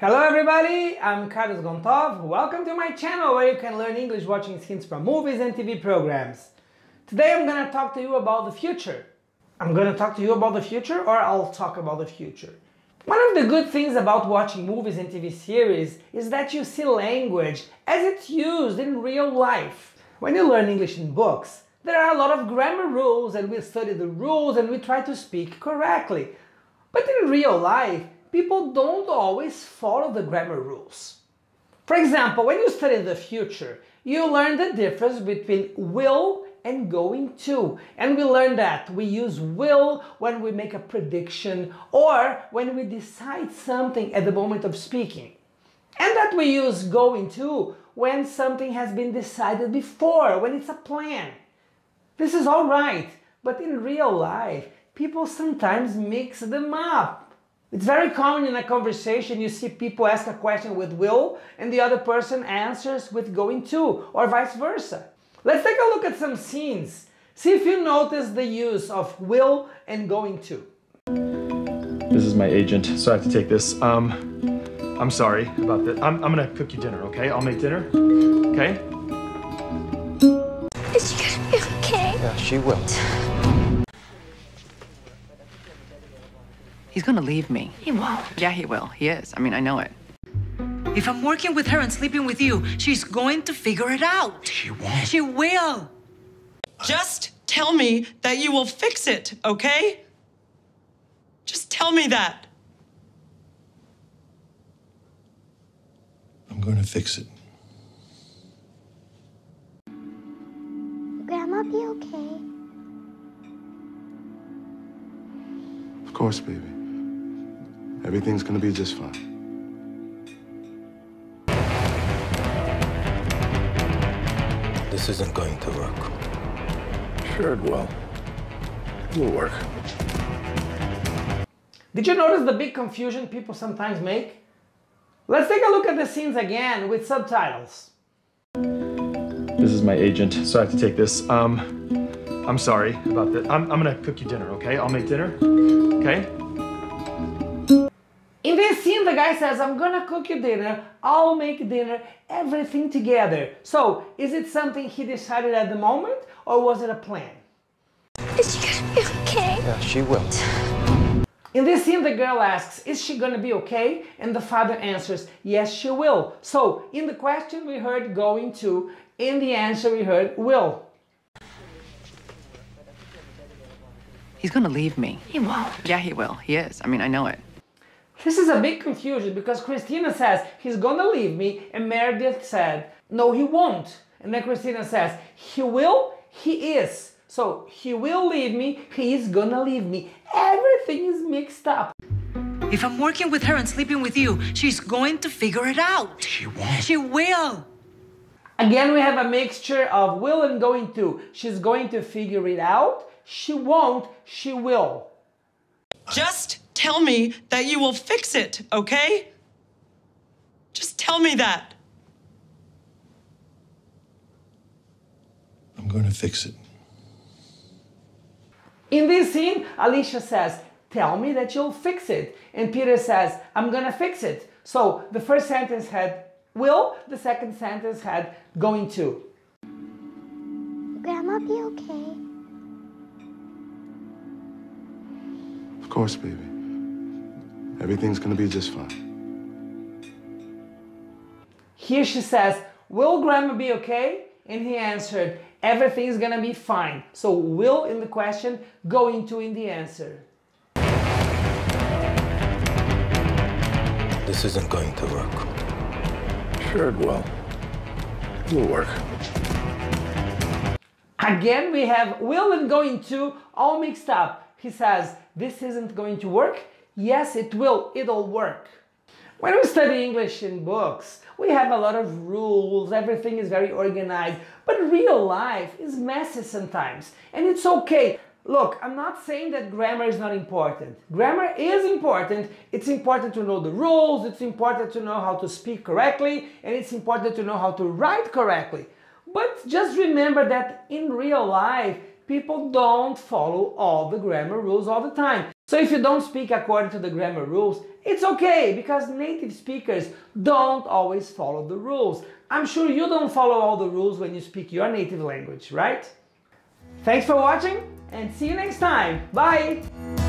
Hello everybody, I'm Carlos Gontow. Welcome to my channel where you can learn English watching scenes from movies and TV programs. Today I'm gonna talk to you about the future. I'm gonna talk to you about the future or I'll talk about the future. One of the good things about watching movies and TV series is that you see language as it's used in real life. When you learn English in books, there are a lot of grammar rules and we study the rules and we try to speak correctly. But in real life, people don't always follow the grammar rules. For example, when you study the future, you learn the difference between will and going to. And we learn that we use will when we make a prediction or when we decide something at the moment of speaking. And that we use going to when something has been decided before, when it's a plan. This is all right, but in real life, people sometimes mix them up. It's very common in a conversation you see people ask a question with will and the other person answers with going to, or vice versa. Let's take a look at some scenes. See if you notice the use of will and going to. This is my agent, so I have to take this. Um, I'm sorry about that. I'm, I'm gonna cook you dinner, okay? I'll make dinner, okay? Is she gonna be okay? Yeah, she will. He's gonna leave me. He won't. Yeah, he will. He is. I mean, I know it. If I'm working with her and sleeping with you, she's going to figure it out. She won't. She will. Just tell me that you will fix it, okay? Just tell me that. I'm going to fix it. Grandma be okay? Of course, baby. Everything's gonna be just fine. This isn't going to work. Sure it will. It will work. Did you notice the big confusion people sometimes make? Let's take a look at the scenes again with subtitles. This is my agent, so I have to take this. Um, I'm sorry about that. I'm, I'm gonna cook you dinner, okay? I'll make dinner, okay? In the guy says, I'm gonna cook you dinner, I'll make dinner, everything together. So, is it something he decided at the moment, or was it a plan? Is she gonna be okay? Yeah, she will. In this scene, the girl asks, Is she gonna be okay? And the father answers, Yes, she will. So, in the question, we heard going to, in the answer, we heard will. He's gonna leave me. He won't. Yeah, he will. He is. I mean, I know it. This is a big confusion because Christina says he's gonna leave me, and Meredith said, No, he won't. And then Christina says, He will, he is. So he will leave me, he is gonna leave me. Everything is mixed up. If I'm working with her and sleeping with you, she's going to figure it out. She won't. She will. Again, we have a mixture of will and going to. She's going to figure it out. She won't, she will. Just tell me that you will fix it, okay? Just tell me that. I'm going to fix it. In this scene, Alicia says, Tell me that you'll fix it. And Peter says, I'm gonna fix it. So the first sentence had will, the second sentence had going to. Grandma be okay? Of course, baby. Everything's gonna be just fine. Here she says, Will grandma be okay? And he answered, Everything's gonna be fine. So will in the question, go into in the answer. This isn't going to work. Sure it will. It will work. Again, we have will and going to all mixed up. He says, This isn't going to work. Yes, it will. It'll work. When we study English in books, we have a lot of rules, everything is very organized, but real life is messy sometimes, and it's okay. Look, I'm not saying that grammar is not important. Grammar is important. It's important to know the rules, it's important to know how to speak correctly, and it's important to know how to write correctly. But just remember that in real life, people don't follow all the grammar rules all the time. So if you don't speak according to the grammar rules, it's okay because native speakers don't always follow the rules. I'm sure you don't follow all the rules when you speak your native language, right? Thanks for watching and see you next time. Bye!